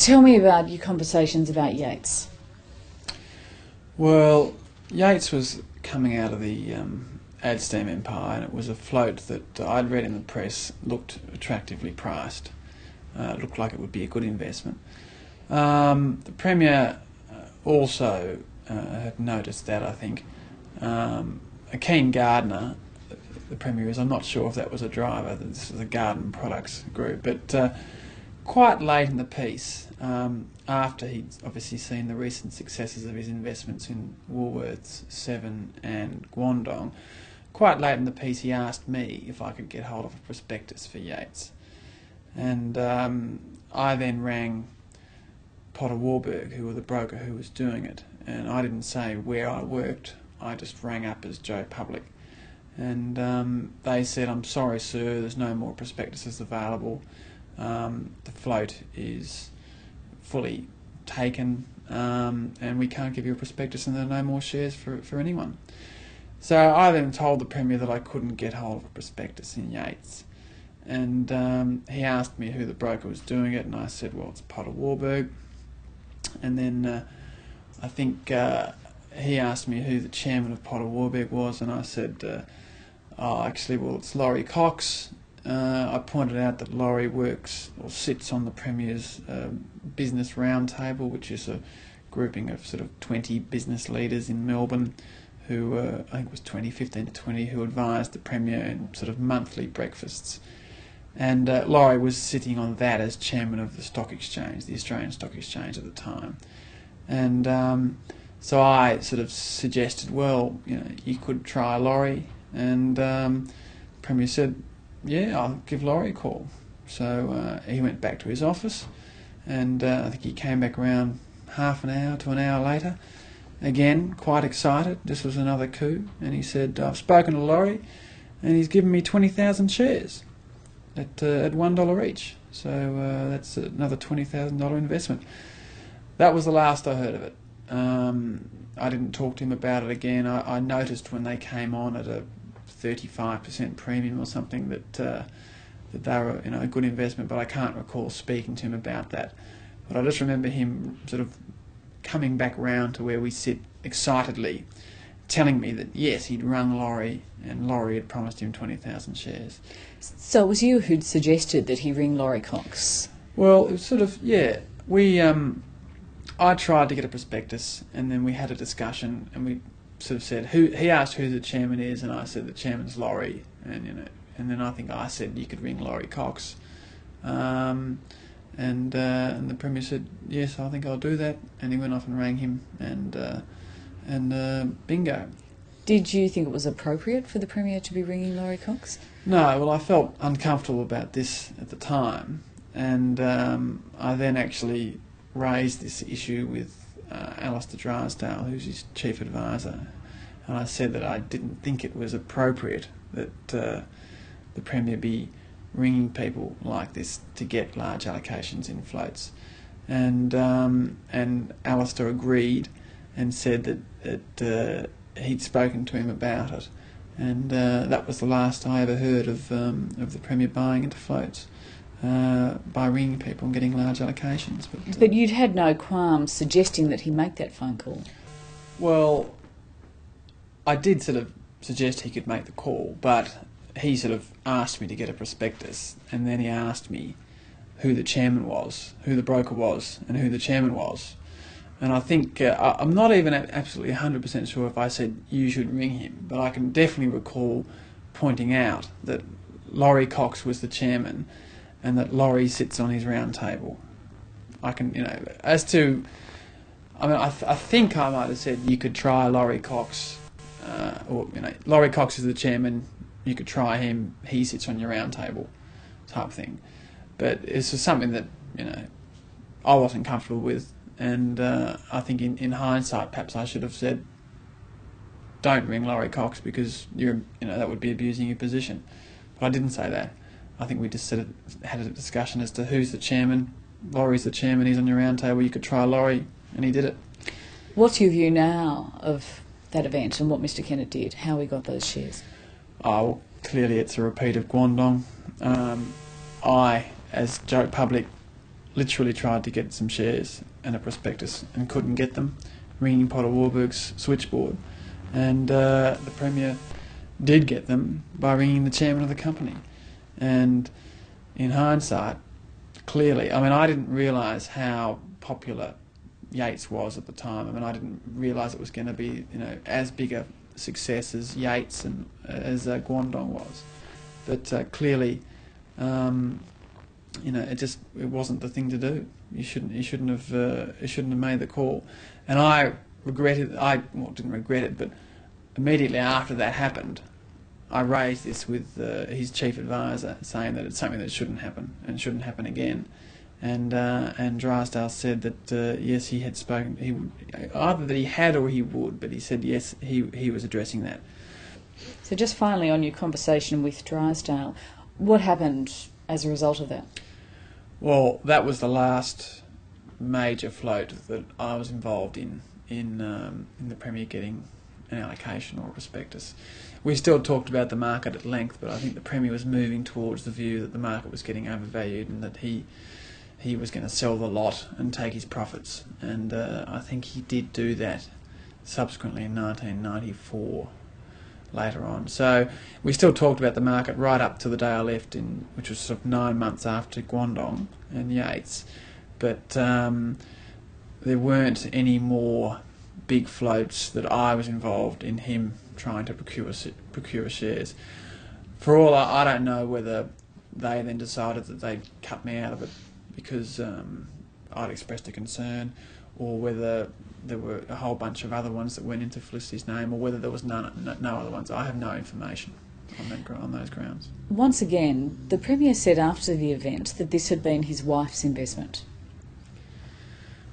Tell me about your conversations about Yates. Well, Yates was coming out of the um, Adsteam empire, and it was a float that I'd read in the press looked attractively priced. Uh, looked like it would be a good investment. Um, the Premier uh, also uh, had noticed that, I think. Um, a keen gardener, the Premier is, I'm not sure if that was a driver, this is a garden products group, but uh, quite late in the piece, um, after he'd obviously seen the recent successes of his investments in Woolworths, Seven, and Guangdong, quite late in the piece he asked me if I could get hold of a prospectus for Yates. And um, I then rang Potter Warburg, who was the broker who was doing it, and I didn't say where I worked. I just rang up as Joe Public, and um, they said, "I'm sorry, sir, there's no more prospectuses available. Um, the float is fully taken, um, and we can't give you a prospectus, and there are no more shares for for anyone." So I then told the Premier that I couldn't get hold of a prospectus in Yates. And um, he asked me who the broker was doing it, and I said, well, it's Potter Warburg. And then uh, I think uh, he asked me who the chairman of Potter Warburg was, and I said, uh, oh, actually, well, it's Laurie Cox. Uh, I pointed out that Laurie works or sits on the Premier's um, Business Roundtable, which is a grouping of sort of 20 business leaders in Melbourne who uh, I think it was 2015 to 20, who advised the Premier in sort of monthly breakfasts. And uh, Laurie was sitting on that as chairman of the stock exchange, the Australian Stock Exchange at the time. And um, so I sort of suggested, well, you know, you could try Laurie. And um, the Premier said, yeah, I'll give Laurie a call. So uh, he went back to his office, and uh, I think he came back around half an hour to an hour later again, quite excited. This was another coup. And he said, I've spoken to Laurie and he's given me 20,000 shares at, uh, at $1 each. So uh, that's another $20,000 investment. That was the last I heard of it. Um, I didn't talk to him about it again. I, I, noticed when they came on at a 35% premium or something that uh, that they were you know a good investment, but I can't recall speaking to him about that. But I just remember him sort of coming back round to where we sit excitedly, telling me that yes, he'd rung Laurie and Laurie had promised him 20,000 shares. So it was you who'd suggested that he ring Laurie Cox? Well, it was sort of, yeah. We, um, I tried to get a prospectus and then we had a discussion and we sort of said, who, he asked who the chairman is and I said the chairman's Laurie and, you know, and then I think I said you could ring Laurie Cox. Um, and uh, and the premier said, "Yes, I think I'll do that." And he went off and rang him, and uh, and uh, bingo. Did you think it was appropriate for the premier to be ringing Laurie Cox? No, well, I felt uncomfortable about this at the time, and um, I then actually raised this issue with uh, Alistair Drysdale, who's his chief advisor, and I said that I didn't think it was appropriate that uh, the premier be ringing people like this to get large allocations in floats. And um, and Alistair agreed and said that, that uh, he'd spoken to him about it. And uh, that was the last I ever heard of um, of the Premier buying into floats. Uh, by ringing people and getting large allocations. But, uh, but, you'd had no qualms suggesting that he make that phone call. Well, I did sort of suggest he could make the call, but he sort of asked me to get a prospectus, and then he asked me who the chairman was, who the broker was, and who the chairman was. And I think uh, I'm not even absolutely 100% sure if I said you should ring him, but I can definitely recall pointing out that Laurie Cox was the chairman and that Laurie sits on his round table. I can, you know, as to, I mean, I, th- I think I might have said you could try Laurie Cox, uh, or, you know, Laurie Cox is the chairman, you could try him, he sits on your round table type thing. But it's just something that, you know, I wasn't comfortable with. And uh, I think in, in hindsight, perhaps I should have said, don't ring Laurie Cox because you're, you know, that would be abusing your position. But I didn't say that. I think we just had a discussion as to who's the chairman. Laurie's the chairman, he's on your round table, you could try Laurie, and he did it. What's your view now of that event and what Mr Kennett did, how he got those shares? oh, well, clearly it's a repeat of Guangdong. Um, I, as Joe Public, literally tried to get some shares and a prospectus and couldn't get them, ringing Potter Warburg's switchboard. And uh, the Premier did get them by ringing the chairman of the company. And in hindsight, clearly, I mean, I didn't realise how popular Yates was at the time. I mean, I didn't realise it was going to be, you know, as big a success as Yates and as uh, Guangdong was. But uh, clearly, um, you know, it just it wasn't the thing to do. You shouldn't you shouldn't have uh, you shouldn't have made the call. And I regretted I well didn't regret it, but immediately after that happened, I raised this with uh, his chief advisor, saying that it's something that shouldn't happen and shouldn't happen again. And uh, and Drysdale said that uh, yes, he had spoken. He either that he had or he would, but he said yes, he he was addressing that. So just finally on your conversation with Drysdale, what happened as a result of that? Well, that was the last major float that I was involved in in um, in the Premier getting an allocation or a prospectus. We still talked about the market at length, but I think the Premier was moving towards the view that the market was getting overvalued and that he he was going to sell the lot and take his profits. And uh, I think he did do that subsequently in 1994 later on. So we still talked about the market right up to the day I left, in which was sort of nine months after Guangdong and Yates. But um, there weren't any more big floats that I was involved in him trying to procure procure shares. For all I, I don't know whether they then decided that they'd cut me out of it because um, I'd expressed a concern, or whether there were a whole bunch of other ones that went into Felicity's name, or whether there was none, no, no other ones. I have no information on, that, on those grounds. Once again, the Premier said after the event that this had been his wife's investment.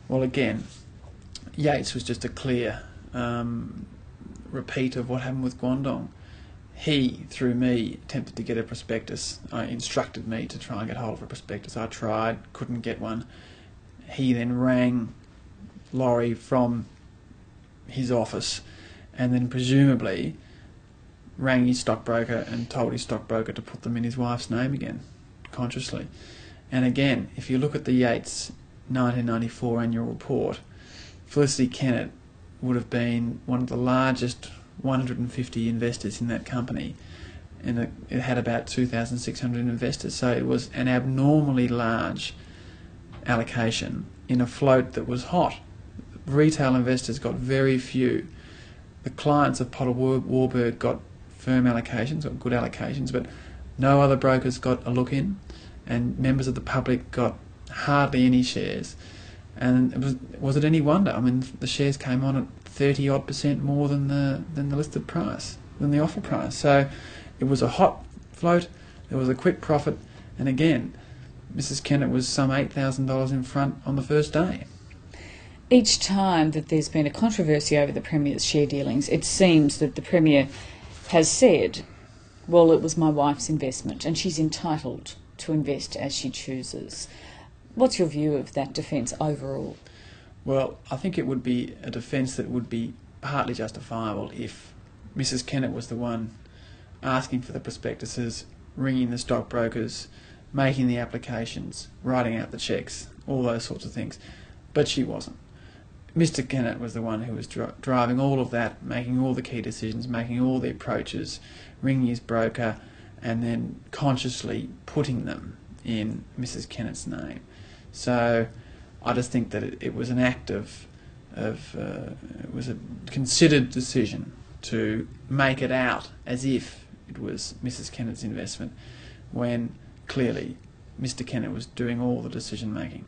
Well, again, Yates was just a clear um, repeat of what happened with Guangdong. He, through me, attempted to get a prospectus. I instructed me to try and get hold of a prospectus. I tried, couldn't get one. He then rang Laurie from his office and then presumably rang his stockbroker and told his stockbroker to put them in his wife's name again, consciously. And again, if you look at the Yates 1994 annual report, Felicity Kennett would have been one of the largest 150 investors in that company, and it, had about 2,600 investors. So it was an abnormally large allocation in a float that was hot retail investors got very few. The clients of Potter Warburg got firm allocations, got good allocations, but no other brokers got a look in, and members of the public got hardly any shares. And it was, was it any wonder? I mean, the shares came on at 30 odd percent more than the, than the listed price, than the offer price. So it was a hot float, there was a quick profit, and again, Mrs. Kennett was some $8,000 in front on the first day each time that there's been a controversy over the Premier's share dealings, it seems that the Premier has said, well, it was my wife's investment and she's entitled to invest as she chooses. What's your view of that defence overall? Well, I think it would be a defence that would be partly justifiable if Mrs. Kennett was the one asking for the prospectuses, ringing the stockbrokers, making the applications, writing out the checks, all those sorts of things. But she wasn't. Mr. Kennett was the one who was dri- driving all of that, making all the key decisions, making all the approaches, ringing his broker, and then consciously putting them in Mrs. Kennett's name. So I just think that it, it was an act of, of uh, it was a considered decision to make it out as if it was Mrs. Kennett's investment, when clearly Mr. Kennett was doing all the decision making.